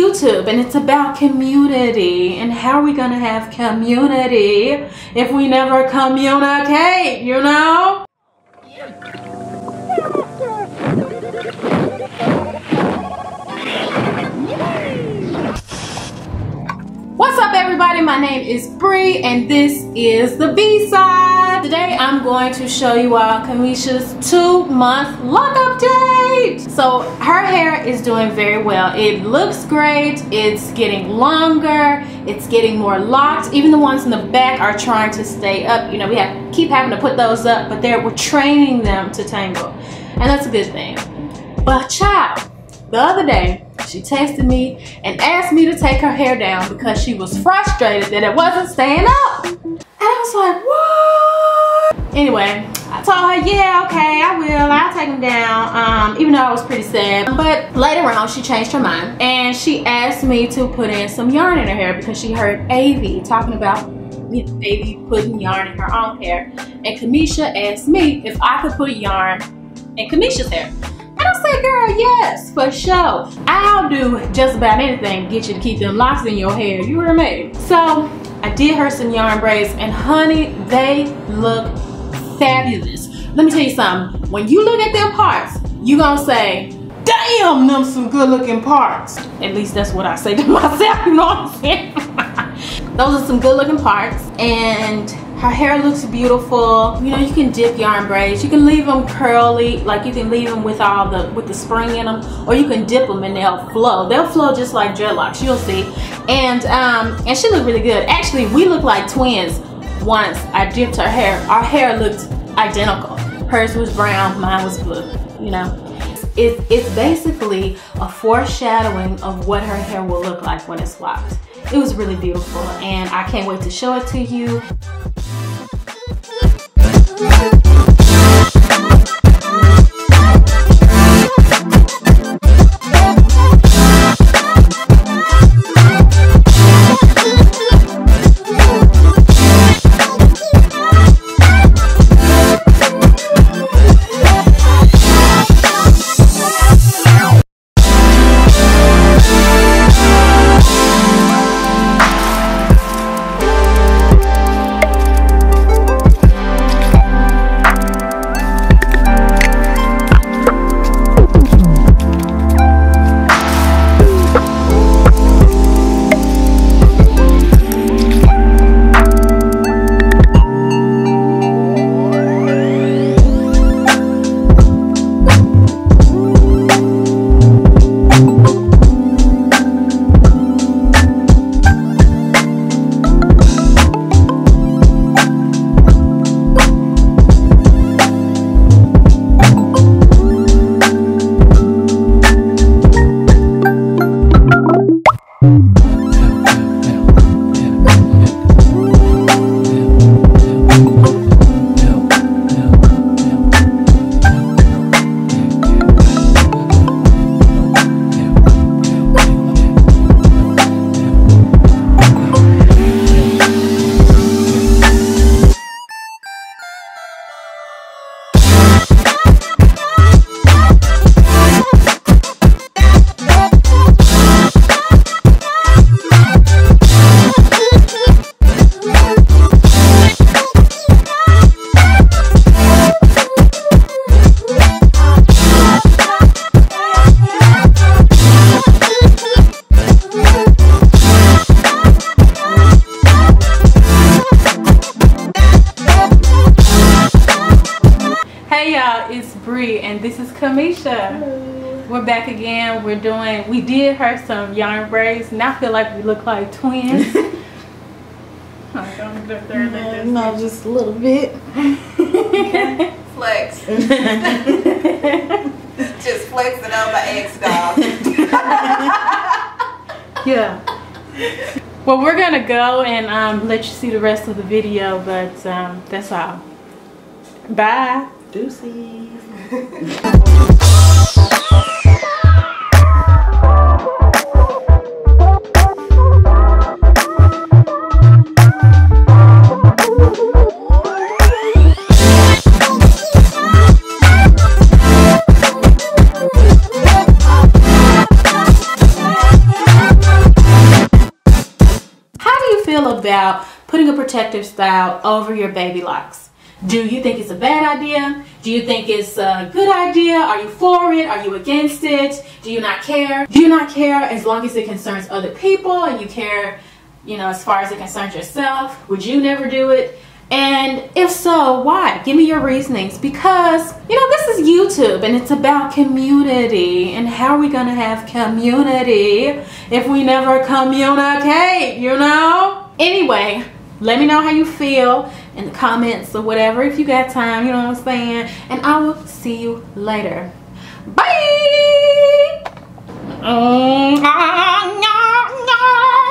YouTube and it's about community. And how are we gonna have community if we never communicate, you know? What's up everybody? My name is Bree and this is the B-side. Today I'm going to show you all Camisha's two month look update. So her hair is doing very well. It looks great. It's getting longer. It's getting more locked. Even the ones in the back are trying to stay up. You know, we have keep having to put those up, but they're we're training them to tangle. And that's a good thing. But child, the other day she texted me and asked me to take her hair down because she was frustrated that it wasn't staying up. And I was like, what? Anyway, I told her, yeah, okay, I will. I'll take them down, um, even though I was pretty sad. But later on, she changed her mind. And she asked me to put in some yarn in her hair because she heard Avi talking about you Avi putting yarn in her own hair. And Camisha asked me if I could put yarn in Camisha's hair. And I said, girl, yes, for sure. I'll do just about anything to get you to keep them locs in your hair. You hear me? So I did her some yarn braids and honey, they look fabulous. Let me tell you something. When you look at their parts, you gonna say, damn, them some good looking parts. At least that's what I say to myself, you know what I'm saying? Those are some good looking parts and her hair looks beautiful. You know, you can dip yarn braids. You can leave them curly, like you can leave them with all the with the spring in them, or you can dip them and they'll flow. They'll flow just like dreadlocks. You'll see. And um, and she looked really good. Actually, we look like twins. Once I dipped her hair, our hair looked identical. Hers was brown, mine was blue. You know, it, it's basically a foreshadowing of what her hair will look like when it's locked. It was really beautiful and I can't wait to show it to you. Hey y'all, it's Bree and this is Camisha. Hello. We're back again. We're doing, we did her some yarn braids. Now I feel like we look like twins. no, no, just a little bit. Flex. just flexing on my ex dog. yeah. Well, we're gonna go and um, let you see the rest of the video, but um, that's all. Bye do you feel about putting a protective style over your baby locs. Do you think it's a bad idea? Do you think it's a good idea? Are you for it? Are you against it? Do you not care? Do you not care as long as it concerns other people and you care, you know, as far as it concerns yourself? Would you never do it? And if so, why? Give me your reasonings because, you know, this is YouTube and it's about community. And how are we going to have community if we never communicate, you know? Anyway, let me know how you feel in the comments or whatever if you got time, you know what I'm saying? And I will see you later. Bye! Mm, ah,